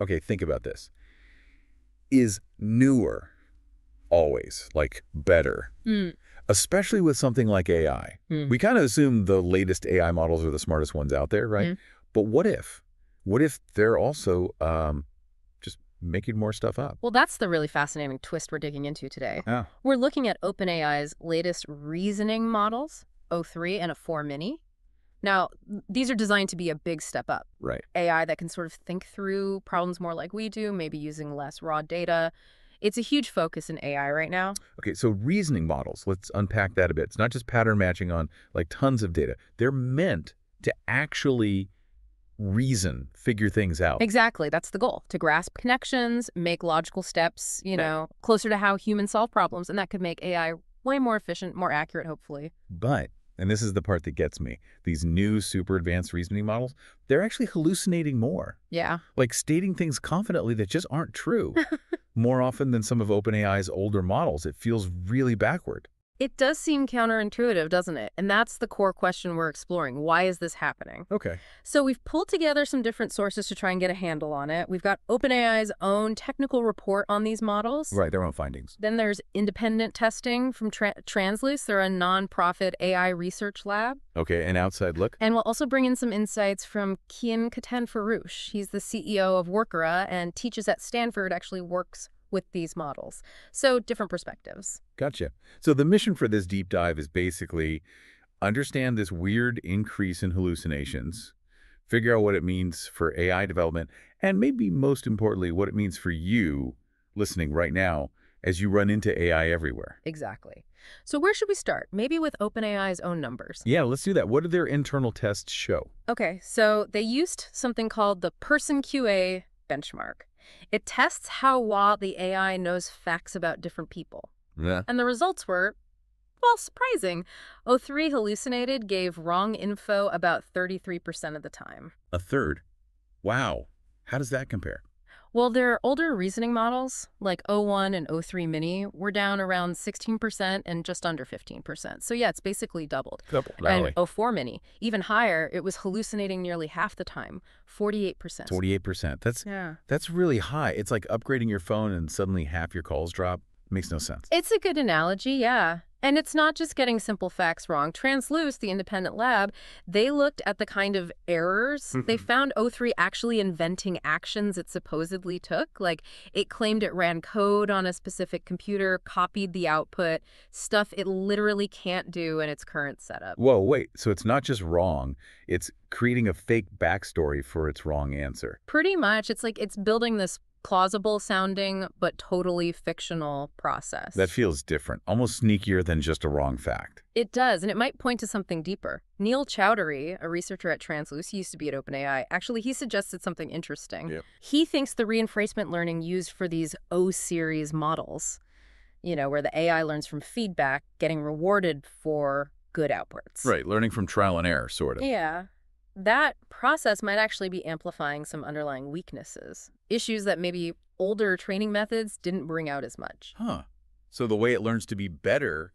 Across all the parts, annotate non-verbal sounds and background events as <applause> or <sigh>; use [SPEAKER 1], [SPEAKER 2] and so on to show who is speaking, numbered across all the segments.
[SPEAKER 1] okay, think about this. Is newer always, like, better?
[SPEAKER 2] Mm.
[SPEAKER 1] Especially with something like AI.
[SPEAKER 2] Mm.
[SPEAKER 1] We kind of assume the latest AI models are the smartest ones out there, right?
[SPEAKER 2] Mm.
[SPEAKER 1] But what if? What if they're also um, just making more stuff up?
[SPEAKER 2] Well, that's the really fascinating twist we're digging into today. We're looking at OpenAI's latest reasoning models, O3 and O4 Mini. Now, these are designed to be a big step up.
[SPEAKER 1] Right.
[SPEAKER 2] AI that can sort of think through problems more like we do, maybe using less raw data. It's a huge focus in AI right now.
[SPEAKER 1] Okay, so reasoning models, let's unpack that a bit. It's not just pattern matching on like tons of data. They're meant to actually reason, figure things out.
[SPEAKER 2] Exactly. That's the goal, to grasp connections, make logical steps, you know, closer to how humans solve problems. And that could make AI way more efficient, more accurate, hopefully.
[SPEAKER 1] But, and this is the part that gets me, these new super advanced reasoning models, they're actually hallucinating more.
[SPEAKER 2] Yeah.
[SPEAKER 1] Like stating things confidently that just aren't true. <laughs> more often than some of OpenAI's older models. It feels really backward.
[SPEAKER 2] It does seem counterintuitive, doesn't it? And that's the core question we're exploring. Why is this happening?
[SPEAKER 1] Okay.
[SPEAKER 2] So we've pulled together some different sources to try and get a handle on it. We've got OpenAI's own technical report on these models.
[SPEAKER 1] Right, their own findings.
[SPEAKER 2] Then there's independent testing from Tra Transluce. They're a nonprofit AI research lab.
[SPEAKER 1] Okay, an outside look?
[SPEAKER 2] And we'll also bring in some insights from Kian Katanforoosh. He's the CEO of Workera and teaches at Stanford, actually works with these models. So different perspectives.
[SPEAKER 1] Gotcha. So the mission for this deep dive is basically understand this weird increase in hallucinations, figure out what it means for AI development, and maybe most importantly, what it means for you listening right now as you run into AI everywhere.
[SPEAKER 2] Exactly. So where should we start? Maybe with OpenAI's own numbers.
[SPEAKER 1] Yeah, let's do that. What did their internal tests show?
[SPEAKER 2] Okay, so they used something called the Person QA benchmark. It tests how well the AI knows facts about different people.
[SPEAKER 1] Yeah.
[SPEAKER 2] And the results were, well, surprising. O3 hallucinated gave wrong info about 33% of the time.
[SPEAKER 1] A third. Wow. How does that compare?
[SPEAKER 2] Well, their older reasoning models, like O1 and O3 Mini, were down around 16% and just under 15%. So yeah, it's basically doubled.
[SPEAKER 1] Couple.
[SPEAKER 2] And O4 Mini, even higher, it was hallucinating nearly half the time, 48%.
[SPEAKER 1] 48%. That's
[SPEAKER 2] Yeah.
[SPEAKER 1] that's really high. It's like upgrading your phone and suddenly half your calls drop. Makes no sense.
[SPEAKER 2] It's a good analogy, yeah. And it's not just getting simple facts wrong. Transluce, the independent lab, they looked at the kind of errors. they mm-hmm. found O3 actually inventing actions it supposedly took. Like, it claimed it ran code on a specific computer, copied the output, stuff it literally can't do in its current setup.
[SPEAKER 1] Whoa, wait. So it's not just wrong. It's creating a fake backstory for its wrong answer.
[SPEAKER 2] Pretty much, it's like it's building this plausible sounding but totally fictional process.
[SPEAKER 1] That feels different, almost sneakier than just a wrong fact.
[SPEAKER 2] It does, and it might point to something deeper. Neil Chowdhury, a researcher at Transluce, he used to be at OpenAI, actually he suggested something interesting.
[SPEAKER 1] Yep.
[SPEAKER 2] He thinks the reinforcement learning used for these O-series models, you know, where the AI learns from feedback, getting rewarded for good outputs.
[SPEAKER 1] Right, learning from trial and error, sort of.
[SPEAKER 2] Yeah. That process might actually be amplifying some underlying weaknesses, issues that maybe older training methods didn't bring out as much.
[SPEAKER 1] Huh. So the way it learns to be better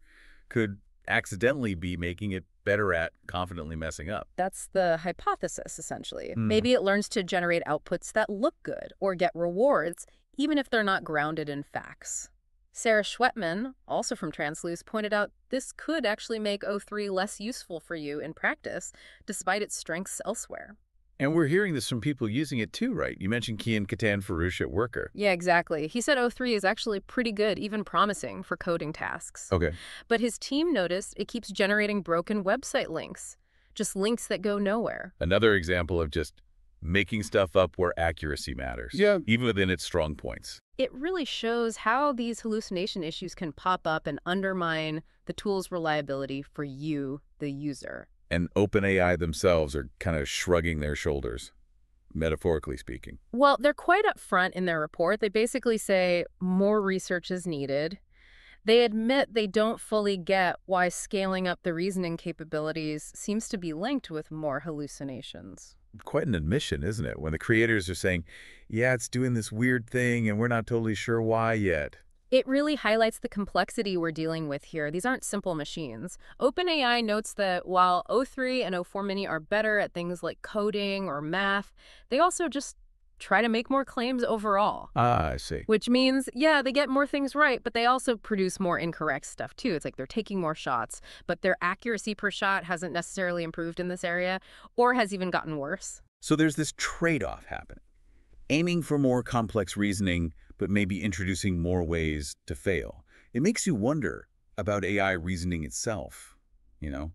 [SPEAKER 1] could accidentally be making it better at confidently messing up.
[SPEAKER 2] That's the hypothesis, essentially.
[SPEAKER 1] Hmm.
[SPEAKER 2] Maybe it learns to generate outputs that look good or get rewards, even if they're not grounded in facts. Sarah Schwettmann, also from Transluce, pointed out this could actually make O3 less useful for you in practice, despite its strengths elsewhere.
[SPEAKER 1] And we're hearing this from people using it too, right? You mentioned Kian Katanforoosh at Workera.
[SPEAKER 2] Yeah, exactly. He said O3 is actually pretty good, even promising, for coding tasks.
[SPEAKER 1] Okay.
[SPEAKER 2] But his team noticed it keeps generating broken website links, just links that go nowhere.
[SPEAKER 1] Another example of just making stuff up where accuracy matters.
[SPEAKER 3] Yeah.
[SPEAKER 1] Even within its strong points.
[SPEAKER 2] It really shows how these hallucination issues can pop up and undermine the tool's reliability for you, the user.
[SPEAKER 1] And OpenAI themselves are kind of shrugging their shoulders, metaphorically speaking.
[SPEAKER 2] Well, they're quite upfront in their report. They basically say more research is needed. They admit they don't fully get why scaling up the reasoning capabilities seems to be linked with more hallucinations.
[SPEAKER 1] Quite an admission, isn't it? When the creators are saying, yeah, it's doing this weird thing and we're not totally sure why yet.
[SPEAKER 2] It really highlights the complexity we're dealing with here. These aren't simple machines. OpenAI notes that while O3 and O4 Mini are better at things like coding or math, they also just try to make more claims overall.
[SPEAKER 1] Ah, I see.
[SPEAKER 2] Which means, yeah, they get more things right, but they also produce more incorrect stuff too. It's like they're taking more shots, but their accuracy per shot hasn't necessarily improved in this area or has even gotten worse.
[SPEAKER 1] So there's this trade-off happening. Aiming for more complex reasoning, but maybe introducing more ways to fail. It makes you wonder about AI reasoning itself, you know?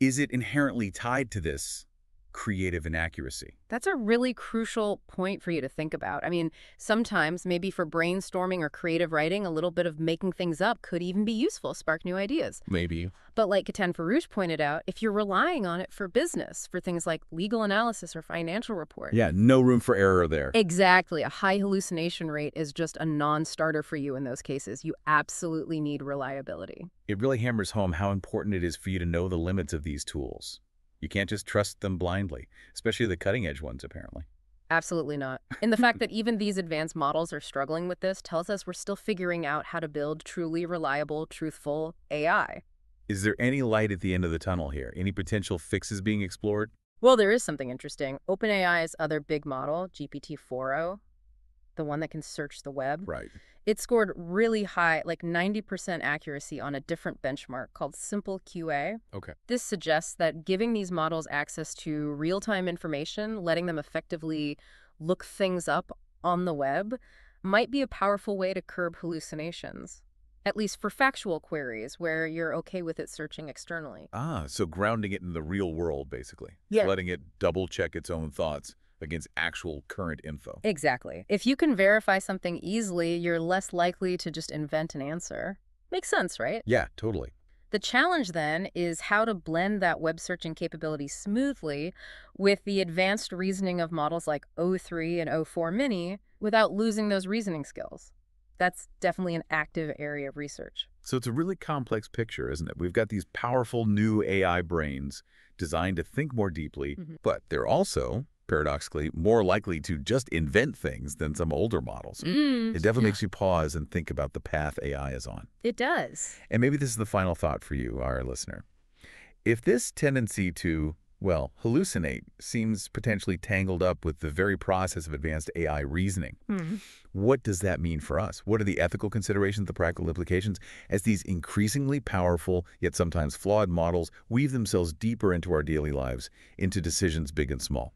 [SPEAKER 1] Is it inherently tied to this creative inaccuracy?
[SPEAKER 2] That's a really crucial point for you to think about. I mean, sometimes, maybe for brainstorming or creative writing, a little bit of making things up could even be useful, spark new ideas.
[SPEAKER 1] Maybe.
[SPEAKER 2] But like Katanforoosh pointed out, if you're relying on it for business, for things like legal analysis or financial report.
[SPEAKER 1] Yeah, no room for error there.
[SPEAKER 2] Exactly. A high hallucination rate is just a non-starter for you in those cases. You absolutely need reliability.
[SPEAKER 1] It really hammers home how important it is for you to know the limits of these tools. You can't just trust them blindly, especially the cutting-edge ones, apparently.
[SPEAKER 2] Absolutely not. <laughs> And the fact that even these advanced models are struggling with this tells us we're still figuring out how to build truly reliable, truthful AI.
[SPEAKER 1] Is there any light at the end of the tunnel here? Any potential fixes being explored?
[SPEAKER 2] Well, there is something interesting. OpenAI's other big model, GPT-4o, the one that can search the web,
[SPEAKER 1] Right.
[SPEAKER 2] it scored really high, like 90% accuracy on a different benchmark called Simple QA.
[SPEAKER 1] Okay.
[SPEAKER 2] This suggests that giving these models access to real-time information, letting them effectively look things up on the web, might be a powerful way to curb hallucinations. At least for factual queries where you're okay with it searching externally.
[SPEAKER 1] Ah, so grounding it in the real world, basically.
[SPEAKER 2] Yeah.
[SPEAKER 1] Letting it double-check its own thoughts against actual current info.
[SPEAKER 2] Exactly. If you can verify something easily, you're less likely to just invent an answer. Makes sense, right?
[SPEAKER 1] Yeah, totally.
[SPEAKER 2] The challenge then is how to blend that web searching capability smoothly with the advanced reasoning of models like O3 and O4 Mini without losing those reasoning skills. That's definitely an active area of research.
[SPEAKER 1] So it's a really complex picture, isn't it? We've got these powerful new AI brains designed to think more deeply,
[SPEAKER 2] Mhm.
[SPEAKER 1] but they're also, paradoxically, more likely to just invent things than some older models.
[SPEAKER 2] Mm,
[SPEAKER 1] It definitely makes you pause and think about the path AI is on.
[SPEAKER 2] it does.
[SPEAKER 1] And maybe this is the final thought for you, our listener. If this tendency to, well, hallucinate seems potentially tangled up with the very process of advanced AI reasoning, what does that mean for us? What are the ethical considerations, the practical implications, as these increasingly powerful, yet sometimes flawed models weave themselves deeper into our daily lives, into decisions big and small?